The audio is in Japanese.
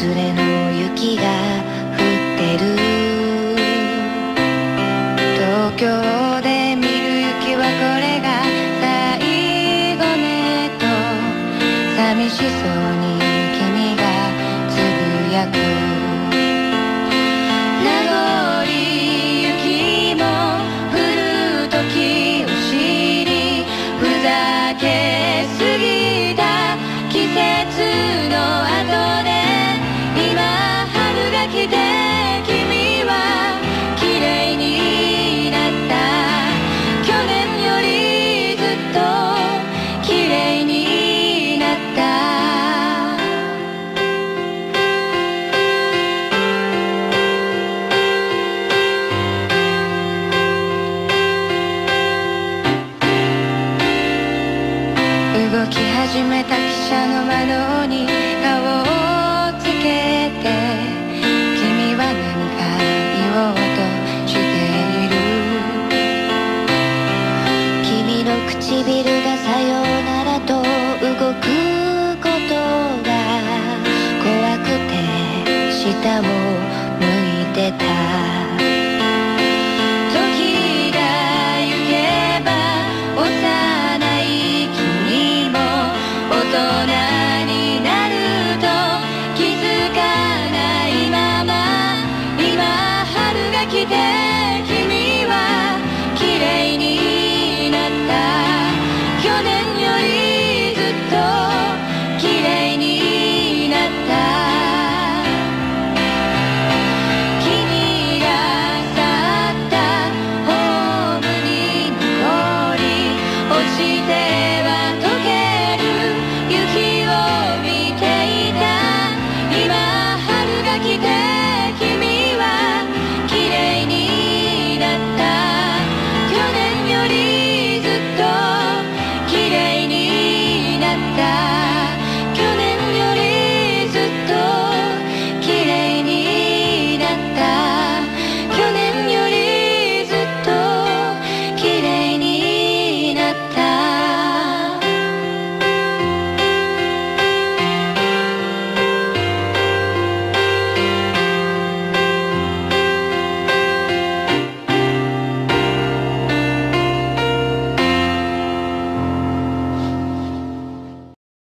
外れの雪が降ってる東京で見る雪はこれが最後ねと寂しそうに君がつぶやく名残雪も降る時を知りふざけすぎた季節の愛動き始めた汽車の窓に顔をつけて君は何か言おうとしている。君の唇がさようならと動くことが怖くて下を向いてた。春が来